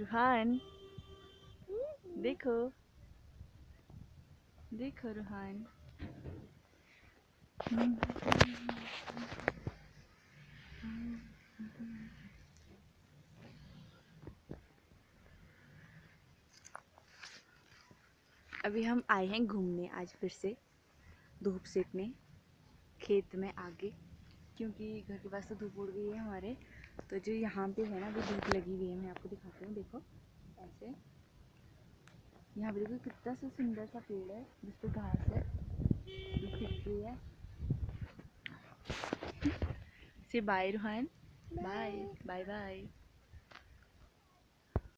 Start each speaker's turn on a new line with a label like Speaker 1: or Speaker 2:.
Speaker 1: रूहान। देखो। देखो रूहान। अभी हम आए हैं घूमने आज फिर से धूप सेकने खेत में आगे, क्योंकि घर के पास तो धूप उड़ गई है हमारे तो जो यहाँ पे है ना, वो धूप लगी हुई है, मैं आपको दिखाती हूँ। यहाँ पे देखो कितना सा सुंदर सा पेड़ है जिस पे घास है खिड़की है से bye Ruhan bye bye bye